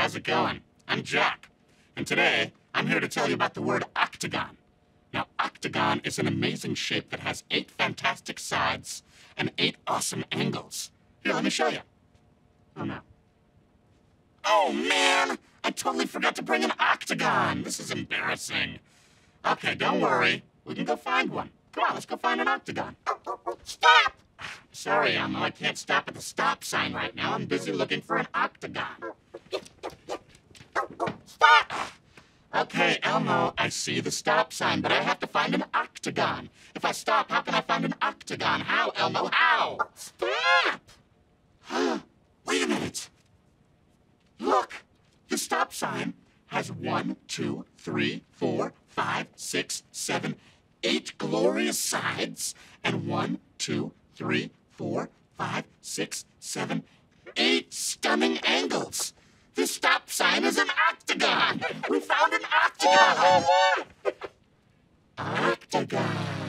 how's it going? I'm Jack, and today I'm here to tell you about the word octagon. Now, octagon is an amazing shape that has eight fantastic sides and eight awesome angles. Here, let me show you. Oh no. Oh man! I totally forgot to bring an octagon! This is embarrassing. Okay, don't worry. We can go find one. Come on, let's go find an octagon. Stop! Sorry, Elmo, I can't stop at the stop sign right now. I'm busy looking for an octagon. Stop! Okay, Elmo, I see the stop sign, but I have to find an octagon. If I stop, how can I find an octagon? How, Elmo? How? Stop! Wait a minute. Look, the stop sign has one, two, three, four, five, six, seven, eight glorious sides, and one, two, three, four, five, six, seven, eight stunning angles. The stop sign is an octagon. We found octagon.